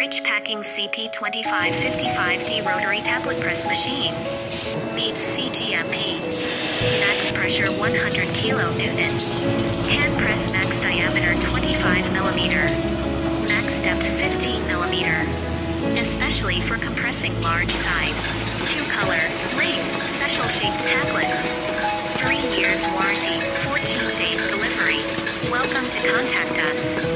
Rich Packing ZP2555D rotary tablet press machine. Meets CGMP. Max pressure 100 kN. Hand press max diameter 25 mm. Max depth 15 mm. Especially for compressing large size. Two color, ring, special shaped tablets. Three years warranty, 14 days delivery. Welcome to contact us.